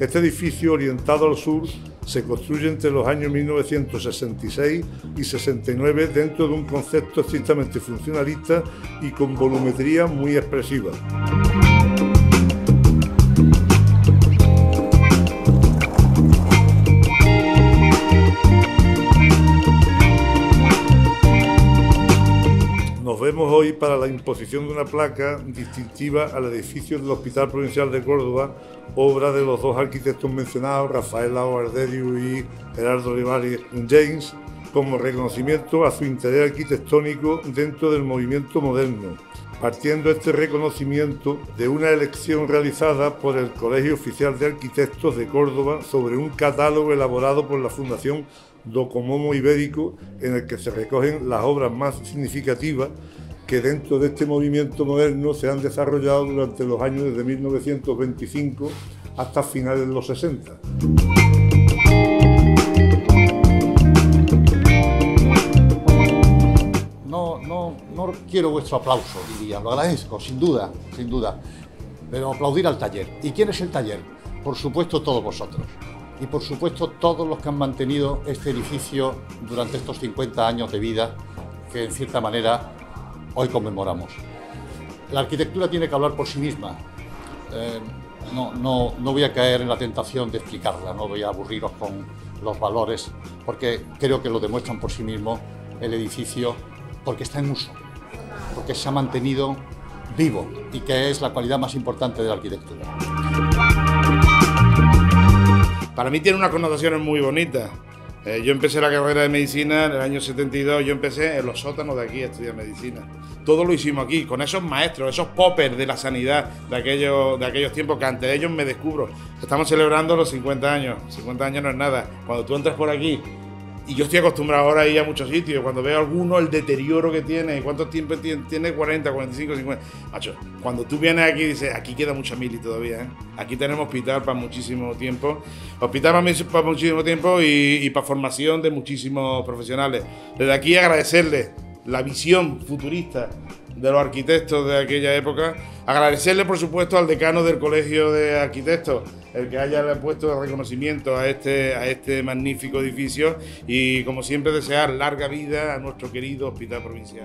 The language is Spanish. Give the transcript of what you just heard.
Este edificio, orientado al sur, se construye entre los años 1966 y 69 dentro de un concepto estrictamente funcionalista y con volumetría muy expresiva. Hoy para la imposición de una placa distintiva al edificio del Hospital Provincial de Córdoba, obra de los dos arquitectos mencionados, Rafael Lao y Gerardo Olivares James, como reconocimiento a su interés arquitectónico dentro del movimiento moderno, partiendo este reconocimiento de una elección realizada por el Colegio Oficial de Arquitectos de Córdoba sobre un catálogo elaborado por la Fundación Docomomo Ibérico, en el que se recogen las obras más significativas que dentro de este movimiento moderno se han desarrollado durante los años desde 1925 hasta finales de los 60. No, no, no quiero vuestro aplauso, diría, lo agradezco, sin duda, sin duda, pero aplaudir al taller. ¿Y quién es el taller? Por supuesto, todos vosotros y por supuesto todos los que han mantenido este edificio durante estos 50 años de vida que en cierta manera hoy conmemoramos. La arquitectura tiene que hablar por sí misma. Eh, no, no, no voy a caer en la tentación de explicarla, no voy a aburriros con los valores, porque creo que lo demuestran por sí mismo el edificio, porque está en uso, porque se ha mantenido vivo y que es la cualidad más importante de la arquitectura. Para mí tiene unas connotaciones muy bonitas. Eh, yo empecé la carrera de medicina en el año 72, yo empecé en los sótanos de aquí a estudiar medicina. Todo lo hicimos aquí, con esos maestros, esos poppers de la sanidad de aquellos, de aquellos tiempos que ante ellos me descubro. Estamos celebrando los 50 años, 50 años no es nada. Cuando tú entras por aquí y yo estoy acostumbrado ahora a ir a muchos sitios. Cuando veo alguno, el deterioro que tiene, cuánto tiempo tiene, tiene 40, 45, 50. Macho, cuando tú vienes aquí dices, aquí queda mucha mili todavía. ¿eh? Aquí tenemos hospital para muchísimo tiempo. Hospital para, muchísimo tiempo y, y para formación de muchísimos profesionales. Desde aquí agradecerle la visión futurista de los arquitectos de aquella época. Agradecerle, por supuesto, al decano del Colegio de Arquitectos, el que haya puesto reconocimiento a este, a este magnífico edificio y, como siempre, desear larga vida a nuestro querido Hospital Provincial.